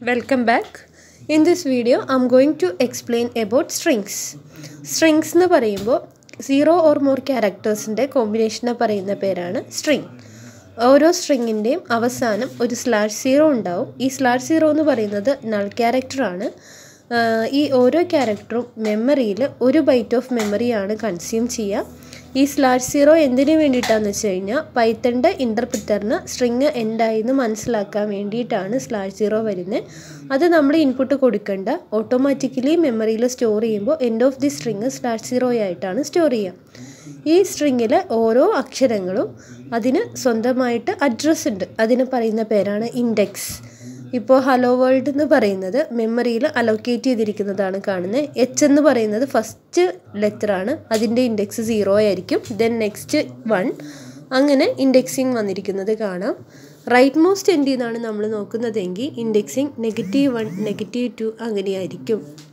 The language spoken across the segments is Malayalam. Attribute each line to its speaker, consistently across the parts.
Speaker 1: Welcome in this video I am going to explain about strings strings എന്ന് പറയുമ്പോൾ സീറോ ഓർ മോർ ക്യാരക്ടേഴ്സിന്റെ കോമ്പിനേഷനെ പറയുന്ന പേരാണ് സ്ട്രിങ് ഓരോ സ്ട്രിങ്ങിന്റെയും അവസാനം ഒരു സ്ലാഷ് സീറോ ഉണ്ടാവും. ഈ സ്ലാഷ് സീറോ എന്ന് പറയുന്നത് നൾ ക്യാരക്ടറാണ് ഈ ഓരോ ക്യാരക്ടറും മെമ്മറിയിൽ ഒരു ബൈറ്റ് ഓഫ് മെമ്മറിയാണ് കൺസ്യൂം ചെയ്യുക. ഈ സ്ലാഷ് സീറോ എന്തിനു വേണ്ടിയിട്ടാണെന്ന് വെച്ച് കഴിഞ്ഞാൽ പൈത്തന്റെ ഇന്റർപ്രിറ്ററിന് സ്ട്രിങ് എന്തായെന്ന് മനസ്സിലാക്കാൻ വേണ്ടിയിട്ടാണ് സ്ലാഷ് സീറോ വരുന്നത് അത് നമ്മൾ ഇൻപുട്ട് കൊടുക്കേണ്ട. ഓട്ടോമാറ്റിക്കലി മെമ്മറിയിൽ സ്റ്റോർ ചെയ്യുമ്പോൾ end of the string slash zero ആയിട്ടാണ് സ്റ്റോർ ചെയ്യുക. ഈ സ്ട്രിങ്ങിലെ ഓരോ അക്ഷരങ്ങളും അതിന് സ്വന്തമായിട്ട് അഡ്രസ്സ് ഉണ്ട്. അതിന് പറയുന്ന പേരാണ് ഇൻഡെക്സ് ഇപ്പോൾ ഹലോ വേൾഡ് എന്ന് പറയുന്നത് മെമ്മറിയിൽ അലോക്കേറ്റ് ചെയ്തിരിക്കുന്നതാണ് കാണുന്നത് എച്ച് എന്ന് പറയുന്നത് ഫസ്റ്റ് ലെറ്റർ ആണ്. അതിന്റെ ഇൻഡെക്സ് സീറോ ആയിരിക്കും. ദെൻ നെക്സ്റ്റ് വൺ അങ്ങനെ ഇൻഡെക്സിങ് വന്നിരിക്കുന്നത് കാണാം. റൈറ്റ് മോസ്റ്റ് എൻഡിന്നാണ് നമ്മൾ നോക്കുന്നതെങ്കിൽ indexing negative one negative two അങ്ങനെയായിരിക്കും.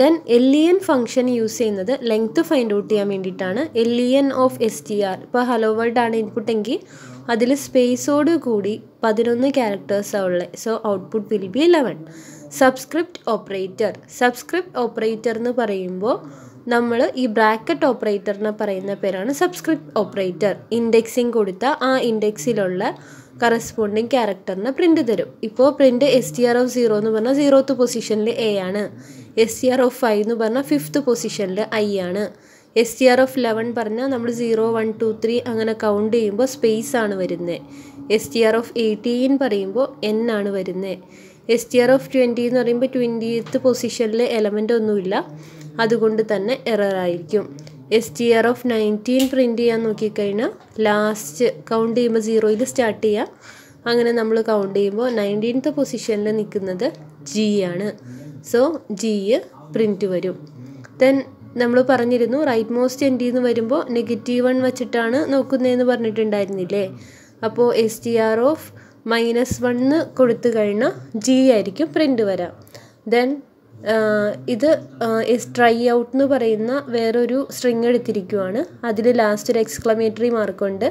Speaker 1: Then L E N function use ചെയ്യുന്നത് ലെങ്ത്ത് ഫൈൻഡ് ഔട്ട് ചെയ്യാൻ വേണ്ടിയിട്ടാണ്. L E N of S T R ഇപ്പോൾ ഹലോ വേൾഡ് ആണ് ഇൻപുട്ട് എങ്കിൽ അതിൽ സ്പേസോട് കൂടി പതിനൊന്ന് ക്യാരക്ടേഴ്സാണ് ഉള്ളത് so output will be eleven subscript operator subscript operator എന്ന് പറയുമ്പോൾ നമ്മൾ ഈ ബ്രാക്കറ്റ് ഓപ്പറേറ്ററിനെ പറയുന്ന പേരാണ് സബ്സ്ക്രിപ്റ്റ് ഓപ്പറേറ്റർ ഇൻഡെക്സിങ് കൊടുത്ത ആ ഇൻഡെക്സിലുള്ള കറസ്പോണ്ടിങ് ക്യാരക്ടറിന് പ്രിന്റ് തരും. ഇപ്പോൾ print S T R of zero എന്ന് പറഞ്ഞാൽ സീറോത്ത് പൊസിഷനിൽ എ ആണ്. S T R of five എന്ന് പറഞ്ഞാൽ ഫിഫ്ത്ത് പൊസിഷനിൽ ഐ ആണ്. S T R of eleven പറഞ്ഞാൽ നമ്മൾ സീറോ വൺ ടു ത്രീ അങ്ങനെ കൗണ്ട് ചെയ്യുമ്പോൾ സ്പേസ് ആണ് വരുന്നത് S T R of eighteen പറയുമ്പോൾ എൻ ആണ് വരുന്നത് S T R of twenty എന്ന് പറയുമ്പോൾ ട്വന്റിയത്ത് പൊസിഷനിൽ എലമെന്റ് ഒന്നുമില്ല. അതുകൊണ്ട് തന്നെ എറർ ആയിരിക്കും. S T R of nineteen print ചെയ്യാൻ നോക്കിക്കഴിഞ്ഞാൽ ലാസ്റ്റ് കൗണ്ട് ചെയ്യുമ്പോൾ സീറോയിൽ സ്റ്റാർട്ട് ചെയ്യുക അങ്ങനെ നമ്മൾ കൗണ്ട് ചെയ്യുമ്പോൾ നയന്റീൻത്ത് പൊസിഷനിൽ നിൽക്കുന്നത് ജി ആണ്. സോ ജി പ്രിന്റ് വരും. ദെൻ നമ്മൾ പറഞ്ഞിരുന്നു റൈറ്റ് മോസ്റ്റ് എൻഡിൽ നിന്ന് വരുമ്പോൾ നെഗറ്റീവ് വൺ വച്ചിട്ടാണ് നോക്കുന്നതെന്ന് പറഞ്ഞിട്ടുണ്ടായിരുന്നില്ലേ? അപ്പോൾ S T R of minus one കൊടുത്തു കഴിഞ്ഞാൽ ജി ആയിരിക്കും പ്രിന്റ് വരാം. ദെൻ ഇത് എസ് ട്രൈ ഔട്ട് എന്ന് പറയുന്ന വേറൊരു സ്ട്രിങ് എടുത്തിരിക്കുവാണ്. അതിൽ ലാസ്റ്റ് ഒരു എക്സ്ക്ലമേറ്ററി മാർക്കുണ്ട്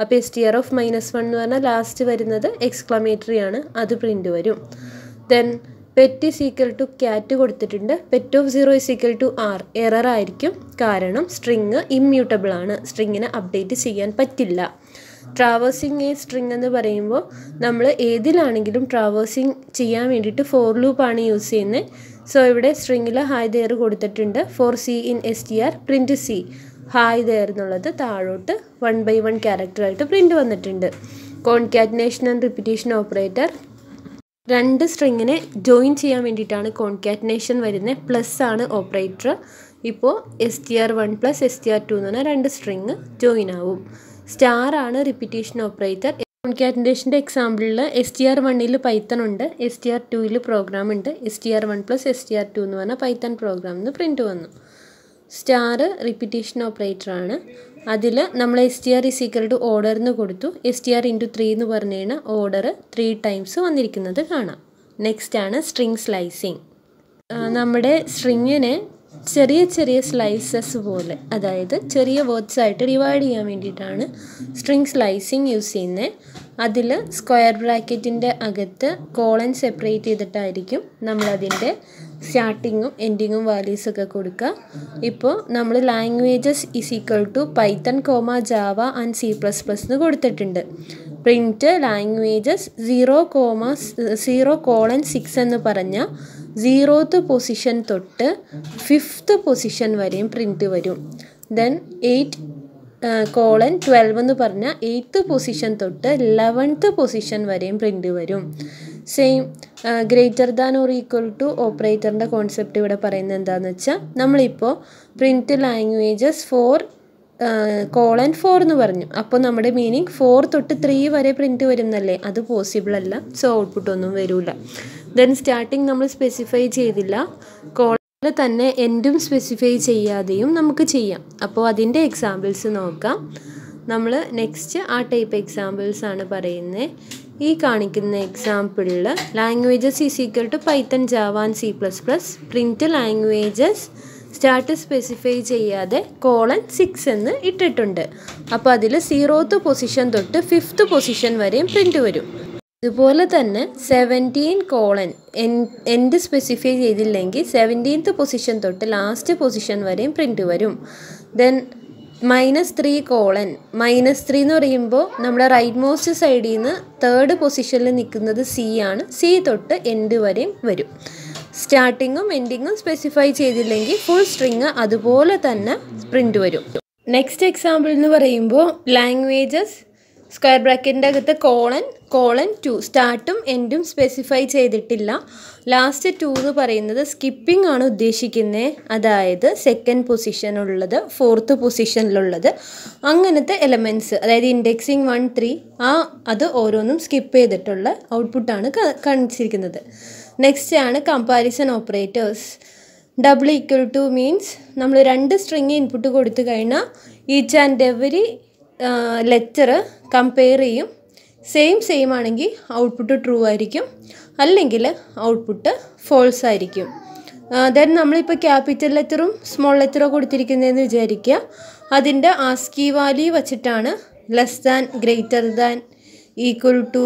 Speaker 1: അപ്പോൾ S T R of minus one എന്ന് പറഞ്ഞാൽ ലാസ്റ്റ് വരുന്നത് എക്സ്ക്ലമേറ്ററി ആണ്. അത് പ്രിന്റ് വരും. Then pet is equal to cat കൊടുത്തിട്ടുണ്ട്. Pet of zero is equal to R error ആയിരിക്കും. കാരണം സ്ട്രിങ് ഇമ്മ്യൂട്ടബിൾ ആണ്. സ്ട്രിങ്ങിനെ അപ്ഡേറ്റ് ചെയ്യാൻ പറ്റില്ല. ട്രാവേഴ്സിങ് എ സ്ട്രിങ് എന്ന് പറയുമ്പോൾ നമ്മൾ ഏതിലാണെങ്കിലും ട്രാവേഴ്സിങ് ചെയ്യാൻ വേണ്ടിയിട്ട് ഫോർ ലൂപ്പാണ് യൂസ് ചെയ്യുന്നത് സോ ഇവിടെ സ്ട്രിങ്ങിൽ ഹായ് ദെയർ കൊടുത്തിട്ടുണ്ട്. For C in S T R print C hi there എന്നുള്ളത് താഴോട്ട് വൺ ബൈ വൺ ക്യാരക്ടറായിട്ട് പ്രിന്റ് വന്നിട്ടുണ്ട്. കോൺകാറ്റിനേഷൻ ആൻഡ് റിപ്പിറ്റേഷൻ ഓപ്പറേറ്റർ രണ്ട് സ്ട്രിങ്ങിനെ ജോയിൻ ചെയ്യാൻ വേണ്ടിയിട്ടാണ് കോൺകാറ്റിനേഷൻ വരുന്നത്. പ്ലസ് ആണ് ഓപ്പറേറ്റർ. ഇപ്പോൾ S T R one plus S T R two എന്ന് പറഞ്ഞാൽ രണ്ട് സ്ട്രിങ് ജോയിൻ ആവും. സ്റ്റാർ ആണ് റിപ്പീറ്റേഷൻ ഓപ്പറേറ്റർ. കോൺകാറ്റിനേഷന്റെ എക്സാമ്പിളിൽ എസ് ടി ആർ വണ്ണിൽ പൈത്തൺ ഉണ്ട്. എസ് ടി ആർ ടുവിൽ പ്രോഗ്രാം ഉണ്ട്. S T R one plus S T R two എന്ന് പറഞ്ഞാൽ പൈത്തൺ പ്രോഗ്രാം എന്ന് പ്രിന്റ് വന്നു. സ്റ്റാർ റിപ്പീറ്റേഷൻ ഓപ്പറേറ്റർ ആണ് അതിൽ നമ്മൾ S T R is equal to order എന്ന് കൊടുത്തു. S T R into three എന്ന് പറഞ്ഞാണ് ഓർഡർ ത്രീ ടൈംസ് വന്നിരിക്കുന്നത് കാണാം. നെക്സ്റ്റ് ആണ് സ്ട്രിങ് സ്ലൈസിങ് നമ്മുടെ സ്ട്രിങ്ങിനെ ചെറിയ ചെറിയ സ്ലൈസസ് പോലെ അതായത് ചെറിയ വേർഡ്സ് ആയിട്ട് ഡിവൈഡ് ചെയ്യാൻ വേണ്ടിയിട്ടാണ് സ്ട്രിങ് സ്ലൈസിങ് യൂസ് ചെയ്യുന്നത് അതിൽ സ്ക്വയർ ബ്രാക്കറ്റിന്റെ അകത്ത് കോളൻ സെപ്പറേറ്റ് ചെയ്തിട്ടായിരിക്കും നമ്മളതിന്റെ സ്റ്റാർട്ടിങ്ങും എൻഡിങ്ങും വാല്യൂസൊക്കെ കൊടുക്കുക. ഇപ്പോൾ നമ്മൾ languages is equal to Python comma Java and C plus plus എന്ന് കൊടുത്തിട്ടുണ്ട്. Print languages zero comma zero colon six എന്ന് പറഞ്ഞാൽ സീറോത്ത് പൊസിഷൻ തൊട്ട് ഫിഫ്ത്ത് പൊസിഷൻ വരെയും പ്രിന്റ് വരും. ദെൻ എയ്റ്റ് കോളൻ ട്വൽവ് എന്ന് പറഞ്ഞാൽ എയ്ത്ത് പൊസിഷൻ തൊട്ട് ലെവൻത്ത് പൊസിഷൻ വരെയും പ്രിന്റ് വരും. Same greater than or equal to ഓപ്പറേറ്ററിന്റെ concept ഇവിടെ പറയുന്നത് എന്താണെന്ന് വെച്ചാൽ നമ്മളിപ്പോൾ print languages four colon four എന്ന് പറഞ്ഞു. അപ്പോൾ നമ്മുടെ മീനിങ് ഫോർ തൊട്ട് ത്രീ വരെ പ്രിന്റ് വരുന്നല്ലേ? അത് പോസിബിൾ അല്ല. സോ ഔട്ട്പുട്ട് ഒന്നും വരില്ല ദെൻ സ്റ്റാർട്ടിങ് നമ്മൾ സ്പെസിഫൈ ചെയ്തില്ല. കോളനിൽ തന്നെ എൻഡും സ്പെസിഫൈ ചെയ്യാതെയും നമുക്ക് ചെയ്യാം. അപ്പോൾ അതിന്റെ എക്സാമ്പിൾസ് നോക്കാം. നമ്മൾ നെക്സ്റ്റ് ആ ടൈപ്പ് എക്സാമ്പിൾസ് ആണ് പറയുന്നത് ഈ കാണിക്കുന്ന എക്സാമ്പിളിൽ languages is equal to Python Java and C plus plus print languages start specify ചെയ്യാതെ കോളൻ സിക്സ് എന്ന് ഇട്ടിട്ടുണ്ട്. അപ്പോൾ അതിൽ സീറോത്ത് പൊസിഷൻ തൊട്ട് ഫിഫ്ത്ത് പൊസിഷൻ വരെയും പ്രിന്റ് വരും. ഇതുപോലെ തന്നെ seventeen colon N end specify ചെയ്തില്ലെങ്കിൽ സെവന്റീൻത്ത് പൊസിഷൻ തൊട്ട് ലാസ്റ്റ് പൊസിഷൻ വരെയും പ്രിന്റ് വരും. Then minus three colon minus three എന്ന് പറയുമ്പോൾ നമ്മുടെ റൈറ്റ് മോസ്റ്റ് സൈഡിൽ നിന്ന് തേർഡ് പൊസിഷനിൽ നിൽക്കുന്നത് സി ആണ്. സി തൊട്ട് എൻഡ് വരെയും വരും. സ്റ്റാർട്ടിങ്ങും എൻഡിങ്ങും സ്പെസിഫൈ ചെയ്തില്ലെങ്കിൽ ഫുൾ സ്ട്രിങ് അതുപോലെ തന്നെ പ്രിന്റ് വരും. നെക്സ്റ്റ് എക്സാമ്പിൾ എന്ന് പറയുമ്പോൾ ലാംഗ്വേജസ് സ്ക്വയർ ബ്രാക്കറ്റിന്റെ അകത്ത് കോളൻ കോളൻ ടു. സ്റ്റാർട്ടും എൻഡും സ്പെസിഫൈ ചെയ്തിട്ടില്ല. ലാസ്റ്റ് ടു എന്ന് പറയുന്നത് സ്കിപ്പിംഗ് ആണ് ഉദ്ദേശിക്കുന്നത് അതായത് സെക്കൻഡ് പൊസിഷനുള്ളത് ഫോർത്ത് പൊസിഷനിലുള്ളത് അങ്ങനത്തെ എലമെന്റ്സ് അതായത് ഇൻഡെക്സിങ് വൺ ത്രീ ആ അത് ഓരോന്നും സ്കിപ്പ് ചെയ്തിട്ടുള്ള ഔട്ട്പുട്ടാണ് കാണിച്ചിരിക്കുന്നത്. നെക്സ്റ്റ് ആണ് comparison operators double equal to means നമ്മൾ രണ്ട് സ്ട്രിങ് ഇൻപുട്ട് കൊടുത്തു കഴിഞ്ഞാൽ each and every letter compare ചെയ്യും. സെയിം സെയിം ആണെങ്കിൽ ഔട്ട്പുട്ട് ട്രൂ ആയിരിക്കും. അല്ലെങ്കിൽ ഔട്ട്പുട്ട് ഫോൾസ് ആയിരിക്കും. ദെൻ നമ്മളിപ്പോൾ ക്യാപിറ്റൽ ലെറ്ററും സ്മോൾ ലെറ്ററോ കൊടുത്തിരിക്കുന്നതെന്ന് വിചാരിക്കുക. അതിന്റെ ആസ്കി വാല്യൂ വച്ചിട്ടാണ് less than greater than equal to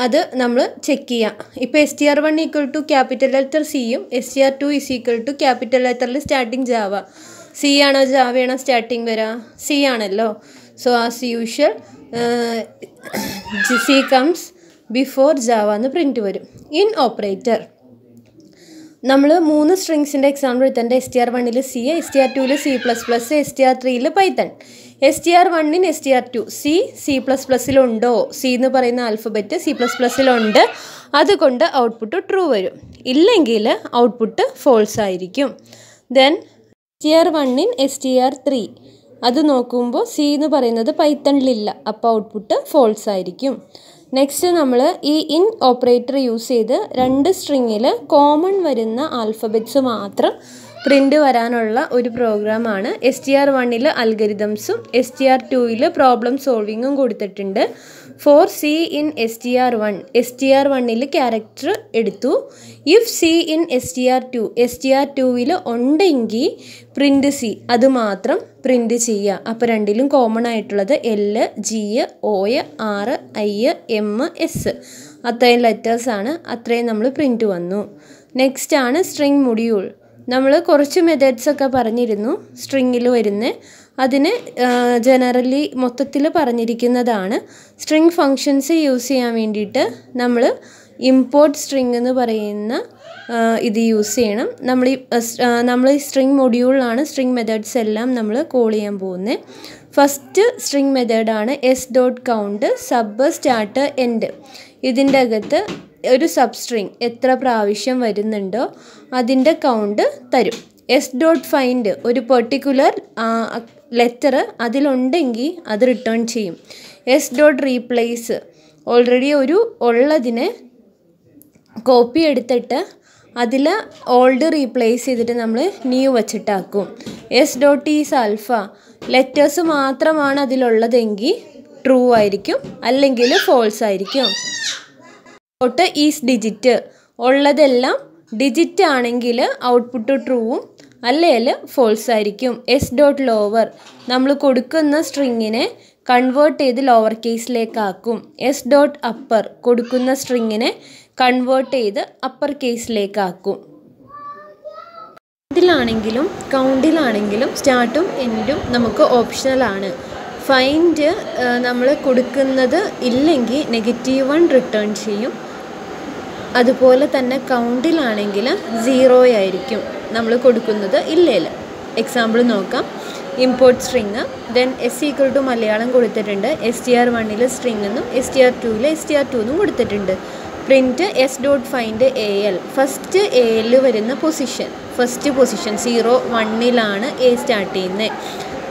Speaker 1: അത് നമ്മൾ ചെക്ക് ചെയ്യാം ഇപ്പോൾ S T R one equal to capital letter സിയും S T R two is equal to capital ലെറ്ററിൽ starting Java. C ആണോ ജാവയാണോ സ്റ്റാർട്ടിങ് വരാം സി ആണല്ലോ. സോ ആസ് യൂഷ്വൽ ജിഫി കംസ് ബിഫോർ ജാവ എന്ന് പ്രിന്റ് വരും. ഇൻ ഓപ്പറേറ്റർ നമ്മൾ മൂന്ന് സ്ട്രിങ്സിന്റെ എക്സാമ്പിൾ എടുത്തിട്ടുണ്ട് എസ് ടി ആർ വണ്ണിൽ സി എസ് ടി ആർ ടുവിൽ C plus plus S T R ത്രീയിൽ പൈത്തൺ എസ് ടി ആർ വണ്ണിന് S T R two C C plus പ്ലസ്സിലുണ്ടോ C എന്ന് പറയുന്ന ആൽഫബറ്റ് സി പ്ലസ് പ്ലസ്സിലുണ്ട് അതുകൊണ്ട് ഔട്ട്പുട്ട് ട്രൂ വരും. ഇല്ലെങ്കിൽ ഔട്ട്പുട്ട് ഫോൾസ് ആയിരിക്കും. Then S T R വണ്ണിൻ S T R three അത് നോക്കുമ്പോൾ സി എന്ന് പറയുന്നത് പൈത്തണിലില്ല അപ്പോൾ ഔട്ട്പുട്ട് ഫോൾസ് ആയിരിക്കും. നെക്സ്റ്റ് നമ്മൾ ഈ ഇൻ ഓപ്പറേറ്റർ യൂസ് ചെയ്ത് രണ്ട് സ്ട്രിങ്ങിൽ കോമൺ വരുന്ന ആൽഫബറ്റ്സ് മാത്രം പ്രിന്റ് വരാനുള്ള ഒരു പ്രോഗ്രാമാണ് എസ് ടി ആർ വണ്ണിൽ അൽഗരിതംസും എസ് ടി ആർ ടുവിൽ പ്രോബ്ലം സോൾവിങ്ങും കൊടുത്തിട്ടുണ്ട്. For C in S T R one S T R വണ്ണിൽ ക്യാരക്ടർ എടുത്തു. If C in S T R two S T R ടുവിൽ ഉണ്ടെങ്കിൽ പ്രിന്റ് സി അത് മാത്രം പ്രിന്റ് ചെയ്യുക. അപ്പോൾ രണ്ടിലും കോമൺ ആയിട്ടുള്ളത് L G O R I M S അത്രയും ലെറ്റേഴ്സാണ് അത്രയും നമ്മൾ പ്രിന്റ് വന്നു. നെക്സ്റ്റ് ആണ് സ്ട്രിങ് മൊഡ്യൂൾ നമ്മൾ കുറച്ച് മെത്തേഡ്സ് ഒക്കെ പറഞ്ഞിരുന്നു. സ്ട്രിങ്ങിൽ വരുന്ന. അതിന് ജനറലി മൊത്തത്തിൽ പറഞ്ഞിരിക്കുന്നതാണ്. സ്ട്രിങ് ഫങ്ഷൻസ് യൂസ് ചെയ്യാൻ വേണ്ടിയിട്ട് നമ്മൾ ഇമ്പോർട്ട് സ്ട്രിങ് എന്ന് പറയുന്ന ഇത് യൂസ് ചെയ്യണം. നമ്മൾ ഈ നമ്മൾ ഈ സ്ട്രിങ് മൊഡ്യൂളിലാണ് സ്ട്രിങ് മെത്തേഡ്സ് എല്ലാം നമ്മൾ കോൾ ചെയ്യാൻ പോകുന്നത് ഫസ്റ്റ് സ്ട്രിങ് മെത്തേഡാണ് S dot count sub start end ഇതിന്റെ അകത്ത് ഒരു സബ് സ്ട്രിങ് എത്ര പ്രാവശ്യം വരുന്നുണ്ടോ അതിന്റെ കൗണ്ട് തരും. എസ് ഡോട്ട് ഫൈൻഡ് ഒരു പെർട്ടിക്കുലർ ലെറ്റർ അതിലുണ്ടെങ്കിൽ അത് റിട്ടേൺ ചെയ്യും. എസ് ഡോട്ട് റീപ്ലേസ് ഓൾറെഡി ഒരു ഉള്ളതിനെ കോപ്പി എടുത്തിട്ട് അതിൽ ഓൾഡ് റീപ്ലേസ് ചെയ്തിട്ട് നമ്മൾ new വച്ചിട്ടാക്കും. S dot is alpha letters മാത്രമാണ് അതിലുള്ളതെങ്കിൽ ട്രൂ ആയിരിക്കും അല്ലെങ്കിൽ ഫോൾസ് ആയിരിക്കും. ഡോട്ട് ഈസ് ഡിജിറ്റ് ഉള്ളതെല്ലാം ഡിജിറ്റ് ആണെങ്കിൽ ഔട്ട്പുട്ട് ട്രൂവും അല്ലെങ്കിൽ ഫോൾസ് ആയിരിക്കും. എസ് ഡോട്ട് ലോവർ നമ്മൾ കൊടുക്കുന്ന സ്ട്രിങ്ങിനെ കൺവേർട്ട് ചെയ്ത് ലോവർ കേസിലേക്കാക്കും എസ് ഡോട്ട് അപ്പർ കൊടുക്കുന്ന സ്ട്രിങ്ങിനെ കൺവേർട്ട് ചെയ്ത് അപ്പർ കേസിലേക്കാക്കും ഇതിലാണെങ്കിലും കൗണ്ടിലാണെങ്കിലും സ്റ്റാർട്ടും എൻഡും നമുക്ക് ഓപ്ഷണലാണ് ഫൈൻഡ് നമ്മൾ കൊടുക്കുന്നത് ഇല്ലെങ്കിൽ നെഗറ്റീവ് വൺ റിട്ടേൺ ചെയ്യും. അതുപോലെ തന്നെ കൗണ്ടിലാണെങ്കിൽ സീറോ ആയിരിക്കും. നമ്മൾ കൊടുക്കുന്നത് ഇല്ലേൽ എക്സാമ്പിൾ നോക്കാം. Import string then S equal to Malayalam കൊടുത്തിട്ടുണ്ട്. എസ് ടി ആർ വണ്ണിൽ സ്ട്രിങ് എന്നും എസ് ടി ആർ ടുവിൽ എസ് ടി ആർ ടു എന്നും കൊടുത്തിട്ടുണ്ട്. Print S dot find A L first A L വരുന്ന പൊസിഷൻ ഫസ്റ്റ് പൊസിഷൻ സീറോ വണ്ണിലാണ് എ സ്റ്റാർട്ട് ചെയ്യുന്നത്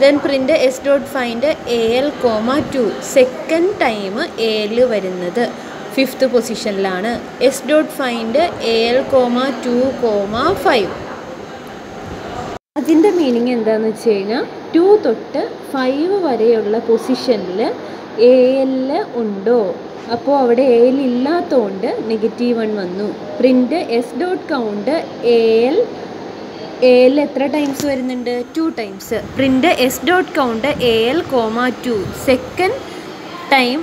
Speaker 1: then print S dot find A L comma two second time A L വരുന്നത്. Fifth പൊസിഷനിലാണ് S dot find A L comma two comma five അതിന്റെ മീനിങ് എന്താണെന്ന് വെച്ച് കഴിഞ്ഞാൽ ടു തൊട്ട് ഫൈവ് വരെയുള്ള പൊസിഷനിൽ എ എൽ ഉണ്ടോ? അപ്പോൾ അവിടെ എ എൽ ഇല്ലാത്തതുകൊണ്ട് നെഗറ്റീവ് വൺ വന്നു. Print S dot count A L A L എത്ര ടൈംസ് വരുന്നുണ്ട്? Two times print S dot count A L comma two second time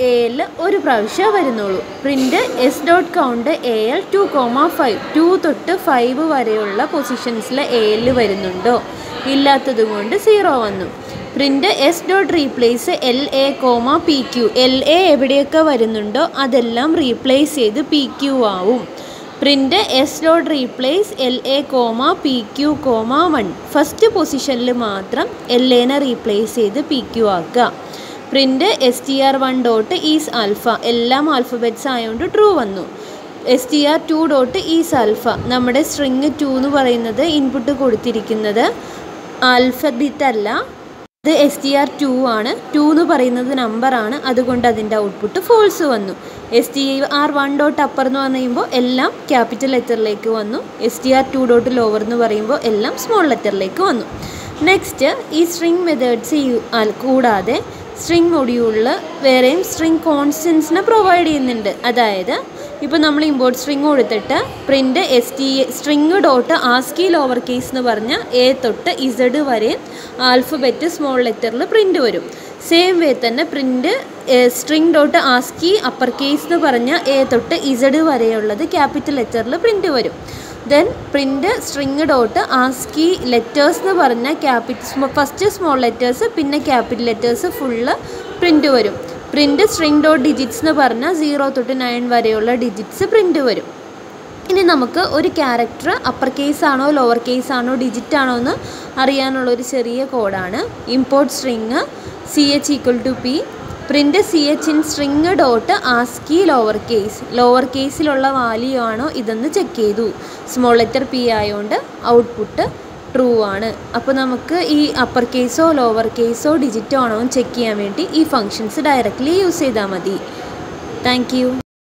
Speaker 1: A L ഒരു പ്രാവശ്യം വരുന്നുള്ളൂ. Print S dot count A L two comma five two തൊട്ട് ഫൈവ് വരെയുള്ള പൊസിഷൻസിൽ എ എൽ വരുന്നുണ്ടോ? ഇല്ലാത്തത് കൊണ്ട് സീറോ വന്നു. Print S dot replace L A comma P Q L A എവിടെയൊക്കെ വരുന്നുണ്ടോ അതെല്ലാം റീപ്ലേസ് ചെയ്ത് പി ക്യു ആവും. Print S dot replace L A comma P Q comma one first പൊസിഷനിൽ മാത്രം എൽ എനെ റീപ്ലേസ് ചെയ്ത് പി ക്യു ആക്കുക. Print S T R one dot is alpha എല്ലാം ആൽഫബെറ്റ്സ് ആയതുകൊണ്ട് ട്രൂ വന്നു. S T R two dot is alpha നമ്മുടെ സ്ട്രിങ് ടു എന്ന് പറയുന്നത് ഇൻപുട്ട് കൊടുത്തിരിക്കുന്നത് ആൽഫബിറ്റ് അല്ല. ഇത് എസ് ടി ആർ ടു ആണ്. ടു എന്ന് പറയുന്നത് നമ്പറാണ് അതുകൊണ്ട് അതിന്റെ ഔട്ട്പുട്ട് ഫോൾസ് വന്നു. S T R one dot upper എന്ന് പറയുമ്പോൾ എല്ലാം ക്യാപിറ്റൽ ലെറ്ററിലേക്ക് വന്നു. S T R two dot lower എന്ന് പറയുമ്പോൾ എല്ലാം സ്മോൾ ലെറ്ററിലേക്ക് വന്നു. നെക്സ്റ്റ് ഈ സ്ട്രിങ് മെത്തേഡ്സ് കൂടാതെ സ്ട്രിങ് മൊഡ്യൂളിൽ വേറെയും സ്ട്രിങ് കോൺസ്റ്റൻസിനെ പ്രൊവൈഡ് ചെയ്യുന്നുണ്ട്. അതായത് ഇപ്പോൾ നമ്മൾ ഇമ്പോർട്ട് സ്ട്രിങ് കൊടുത്തിട്ട് print S T string dot ASCII lower case എന്ന് പറഞ്ഞ എ തൊട്ട് ഇസഡ് വരെ ആൽഫബെറ്റ് സ്മോൾ ലെറ്ററിൽ പ്രിന്റ് വരും. സെയിം വേ തന്നെ print string dot ASCII upper case എന്ന് പറഞ്ഞ എ തൊട്ട് ഇസഡ് വരെയുള്ളത് ക്യാപിറ്റൽ ലെറ്ററിൽ പ്രിന്റ് വരും. Then print string dot ASCII letters എന്ന് പറഞ്ഞ ക്യാപിറ്റ് ഫസ്റ്റ് സ്മോൾ ലെറ്റേഴ്സ് പിന്നെ ക്യാപിറ്റൽ ലെറ്റേഴ്സ് ഫുള്ള് പ്രിന്റ് വരും. പ്രിന്റ് സ്ട്രിങ് ഡോട്ട് ഡിജിറ്റ്സ് എന്ന് പറഞ്ഞാൽ സീറോ തൊട്ട് നയൻ വരെയുള്ള ഡിജിറ്റ്സ് പ്രിന്റ് വരും. ഇനി നമുക്ക് ഒരു ക്യാരക്ടർ അപ്പർ കേസ് ആണോ ലോവർ കേസ് ആണോ ഡിജിറ്റ് ആണോ എന്ന് അറിയാനുള്ളൊരു ചെറിയ കോഡാണ് import string C H equal to P print C H in string dot ASCII lower case. Lower കേസിലുള്ള value ആണോ ഇതെന്ന് ചെക്ക് ചെയ്തു. സ്മോൾ ലെറ്റർ പി ആയതുകൊണ്ട് ഔട്ട്പുട്ട് ട്രൂ ആണ്. അപ്പോൾ നമുക്ക് ഈ അപ്പർ കേസോ ലോവർ കേസോ ഡിജിറ്റോ ആണോ ചെക്ക് ചെയ്യാൻ വേണ്ടി ഈ ഫങ്ഷൻസ് ഡയറക്റ്റ്ലി യൂസ് ചെയ്താൽ മതി. താങ്ക്